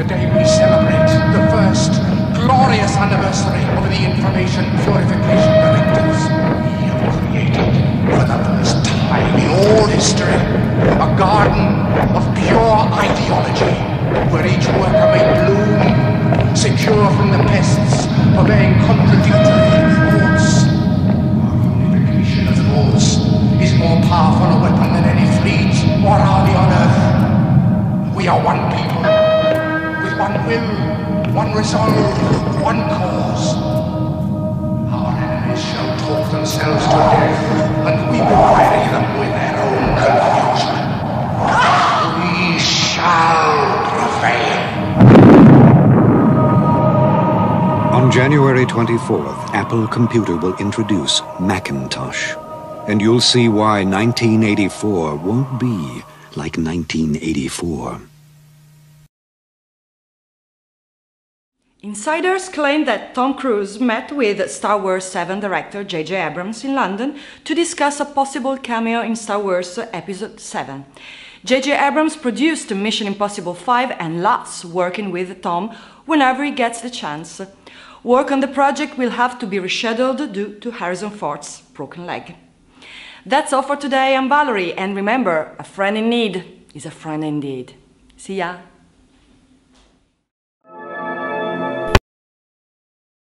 Today we celebrate the first glorious anniversary of the Information Purification Directives. We have created, for the first time in all history, a garden of pure ideology, where each worker may bloom, secure from the pests, obeying contradictory thoughts. Our unification of thoughts is more powerful a weapon than any fleet or army on earth. We are one people, will, one resolve, one cause. Our enemies shall talk themselves to death, and we will bury them with their own confusion. We shall prevail. On January 24th, Apple Computer will introduce Macintosh. And you'll see why 1984 won't be like 1984. Insiders claim that Tom Cruise met with Star Wars 7 director J.J. Abrams in London to discuss a possible cameo in Star Wars Episode 7. J.J. Abrams produced Mission Impossible 5 and loves working with Tom whenever he gets the chance. Work on the project will have to be rescheduled due to Harrison Ford's broken leg. That's all for today. I'm Valerie, and remember, a friend in need is a friend indeed. See ya!